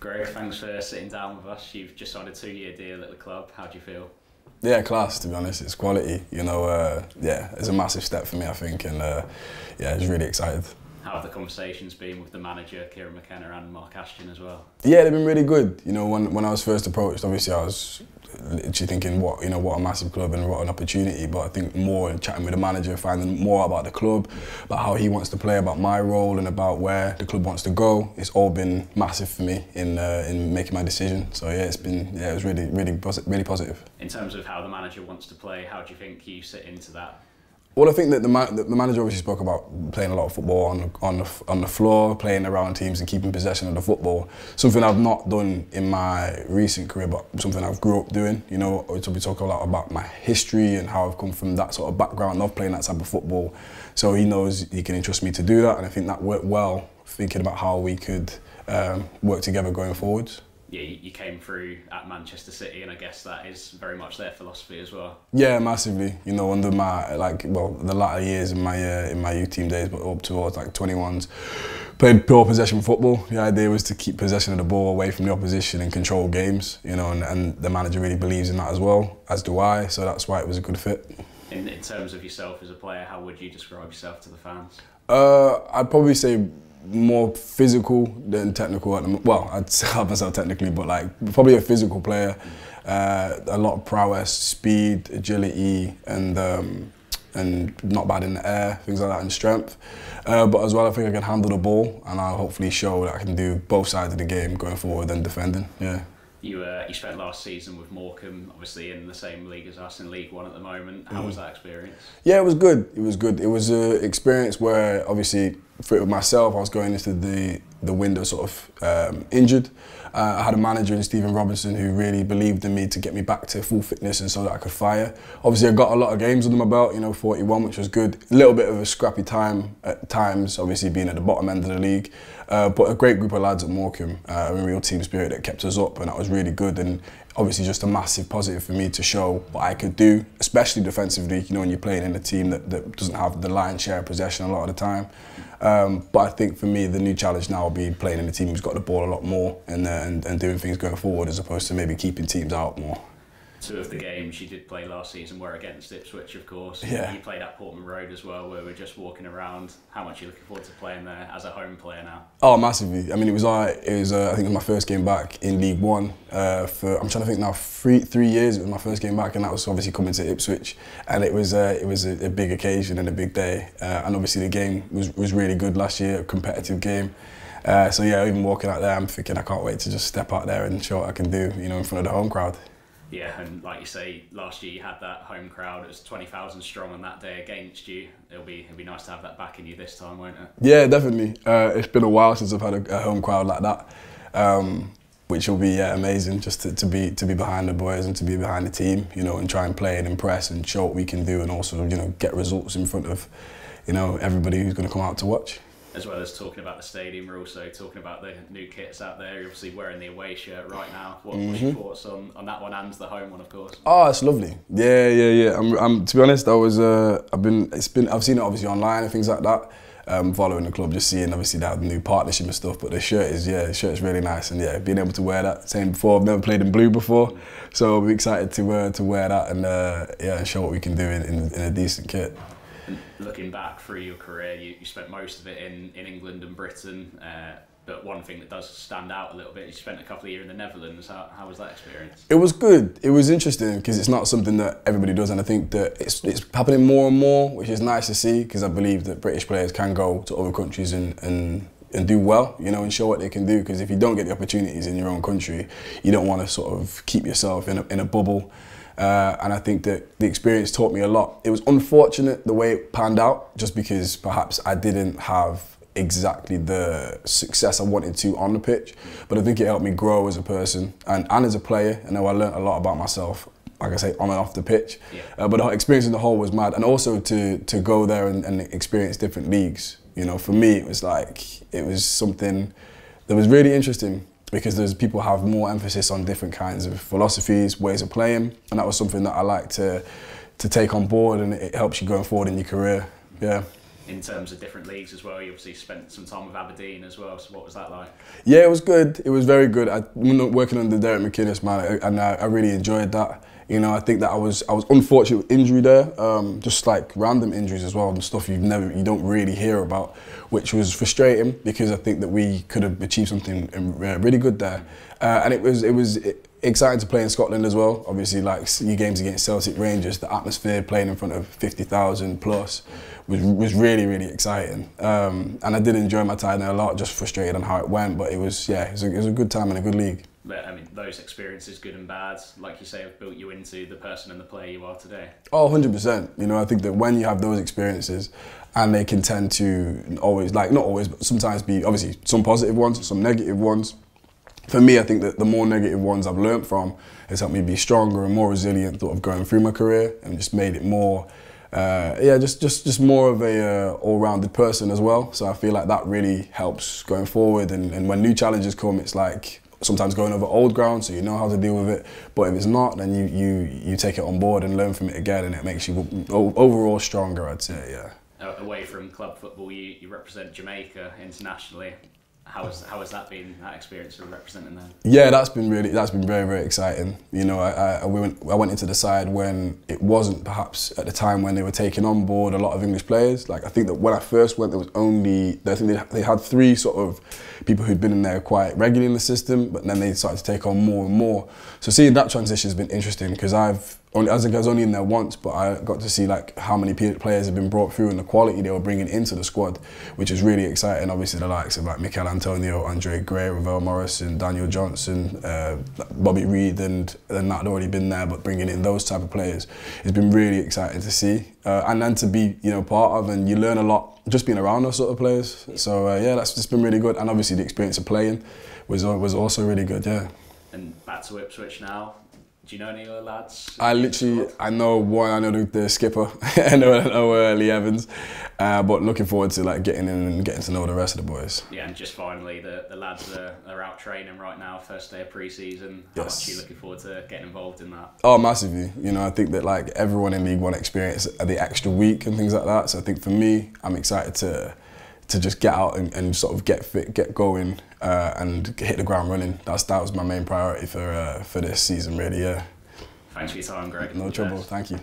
Greg, thanks for sitting down with us. You've just signed a two-year deal at the club. How do you feel? Yeah, class. To be honest, it's quality. You know, uh, yeah, it's a massive step for me, I think, and uh, yeah, was really excited. How have the conversations been with the manager, Kieran McKenna, and Mark Ashton as well? Yeah, they've been really good. You know, when when I was first approached, obviously I was literally thinking, what you know, what a massive club and what an opportunity. But I think more in chatting with the manager, finding more about the club, about how he wants to play, about my role, and about where the club wants to go. It's all been massive for me in uh, in making my decision. So yeah, it's been yeah, it was really really really positive. In terms of how the manager wants to play, how do you think you sit into that? Well, I think that the, ma the manager obviously spoke about playing a lot of football on the, on the, on the floor, playing around teams and keeping possession of the football. Something I've not done in my recent career, but something I've grew up doing. You know, we talk a lot about my history and how I've come from that sort of background of playing that type of football. So he knows he can entrust me to do that, and I think that worked well, thinking about how we could um, work together going forwards yeah, you came through at Manchester City, and I guess that is very much their philosophy as well. Yeah, massively. You know, under my like, well, the latter years in my uh, in my youth team days, but up towards like 21s, played pure possession football. The idea was to keep possession of the ball away from the opposition and control games. You know, and, and the manager really believes in that as well, as do I. So that's why it was a good fit. In, in terms of yourself as a player, how would you describe yourself to the fans? Uh, I'd probably say more physical than technical. Well, I'd have myself technically, but like probably a physical player. Uh, a lot of prowess, speed, agility, and um, and not bad in the air, things like that, and strength. Uh, but as well, I think I can handle the ball, and I'll hopefully show that I can do both sides of the game going forward and defending. Yeah. You uh, you spent last season with Morecambe, obviously in the same league as us in League One at the moment. How mm. was that experience? Yeah, it was good. It was good. It was an experience where obviously for myself, I was going into the the window sort of um, injured. Uh, I had a manager in Stephen Robinson who really believed in me to get me back to full fitness and so that I could fire. Obviously, I got a lot of games under my belt, you know, 41, which was good. A little bit of a scrappy time at times, obviously being at the bottom end of the league. Uh, but a great group of lads at Morecambe, uh, a real team spirit that kept us up, and that was really good. And obviously, just a massive positive for me to show what I could do, especially defensively. You know, when you're playing in a team that, that doesn't have the lion's share of possession a lot of the time. Um, but I think for me, the new challenge now will be playing in a team who's got the ball a lot more and, uh, and, and doing things going forward as opposed to maybe keeping teams out more two of the games you did play last season were against Ipswich, of course. Yeah. You played at Portman Road as well, where we're just walking around. How much are you looking forward to playing there as a home player now? Oh, massively. I mean, it was like it was. Uh, I think it was my first game back in League One. Uh, for I'm trying to think now, three three years. It was my first game back, and that was obviously coming to Ipswich, and it was uh, it was a, a, big occasion and a big day. Uh, and obviously the game was was really good last year, a competitive game. Uh, so yeah, even walking out there, I'm thinking I can't wait to just step out there and show what I can do, you know, in front of the home crowd. Yeah, and like you say, last year you had that home crowd. It was twenty thousand strong on that day against you. It'll be it'll be nice to have that back in you this time, won't it? Yeah, definitely. Uh, it's been a while since I've had a, a home crowd like that, um, which will be yeah, amazing just to, to be to be behind the boys and to be behind the team, you know, and try and play and impress and show what we can do, and also you know get results in front of, you know, everybody who's going to come out to watch as well as talking about the stadium, we're also talking about the new kits out there. You're obviously wearing the away shirt right now. What, mm-hmm. What's your thoughts on, on that one and the home one, of course? Oh, it's lovely. Yeah, yeah, yeah. I'm, I'm to be honest, I was, uh, I've been, it's been, I've seen it obviously online and things like that. Um, following the club, just seeing obviously that new partnership and stuff. But the shirt is, yeah, the shirt is really nice, and yeah, being able to wear that. Same before, I've never played in blue before, so be excited to uh, to wear that and uh, yeah, and show what we can do in, in, in a decent kit looking back through your career, you, you spent most of it in, in England and Britain. Uh, but one thing that does stand out a little bit, you spent a couple of years in the Netherlands. How, how was that experience? It was good. It was interesting because it's not something that everybody does, and I think that it's, it's happening more and more, which is nice to see because I believe that British players can go to other countries and, and and do well, you know, and show what they can do. Because if you don't get the opportunities in your own country, you don't want to sort of keep yourself in a, in a bubble uh, and I think that the experience taught me a lot. It was unfortunate the way it panned out, just because perhaps I didn't have exactly the success I wanted to on the pitch. But I think it helped me grow as a person and, and as a player. I know I learned a lot about myself, like I say, on and off the pitch. Yeah. Uh, but the experience in the whole was mad. And also to, to go there and, and experience different leagues. You know, for me, it was like, it was something that was really interesting because there's people have more emphasis on different kinds of philosophies, ways of playing, and that was something that I like to to take on board, and it helps you going forward in your career. Yeah. In terms of different leagues as well. You obviously spent some time with Aberdeen as well. So what was that like? Yeah, it was good. It was very good. I working under Derek McInnes, man, and I, I really enjoyed that. You know, I think that I was I was unfortunate with injury there, um, just like random injuries as well, and stuff you've never you don't really hear about, which was frustrating because I think that we could have achieved something uh, really good there, uh, and it was it was exciting to play in Scotland as well. Obviously, like your games against Celtic Rangers, the atmosphere playing in front of fifty thousand plus was was really really exciting, um, and I did enjoy my time there a lot. Just frustrated on how it went, but it was yeah, it was a, it was a good time and a good league. But I mean, those experiences, good and bad, like you say, have built you into the person and the player you are today. Oh, 100%. You know, I think that when you have those experiences, and they can tend to always, like, not always, but sometimes be obviously some positive ones, some negative ones. For me, I think that the more negative ones I've learned from has helped me be stronger and more resilient sort of going through my career and just made it more uh, yeah, just, just, just more of a uh, all-rounded person as well. So I feel like that really helps going forward. And, and when new challenges come, it's like sometimes going over old ground, so you know how to deal with it. But if it's not, then you, you, you take it on board and learn from it again, and it makes you overall stronger, I'd say, yeah. Away from club football, you, you represent Jamaica internationally. How has, how has that been, that experience of representing them? Yeah, that's been really, that's been very, very exciting. You know, I, I, we went, I went into the side when it wasn't perhaps at the time when they were taking on board a lot of English players. Like, I think that when I first went, there was only, I think they, they had three sort of people who'd been in there quite regularly in the system, but then they started to take on more and more. So seeing that transition has been interesting because I've only, as I was only in there once, but I got to see like how many players have been brought through and the quality they were bringing into the squad, which is really exciting. Obviously, the likes of like Michail Antonio, Andre Gray, Ravel Morrison, Daniel Johnson, uh, Bobby Reid, and then that had already been there, but bringing in those type of players it's been really exciting to see, uh, and then to be you know part of, and you learn a lot just being around those sort of players. So uh, yeah, that's just been really good, and obviously the experience of playing was was also really good. Yeah. And back to Ipswich now. Do you know any of the lads? I literally, I know one. I know the, the skipper. I know, I know uh, Lee Evans. Uh, but looking forward to like getting in and getting to know the rest of the boys. Yeah, and just finally, the, the lads are, are out training right now, first day of pre-season. How yes. much are you looking forward to getting involved in that? Oh, massively. You know, I think that like everyone in League One experience the extra week and things like that. So I think for me, I'm excited to to just get out and, and sort of get fit, get going, uh, and hit the ground running. That's that was my main priority for uh, for this season, really. Yeah. Thanks for your time, Greg. No trouble. Thank you.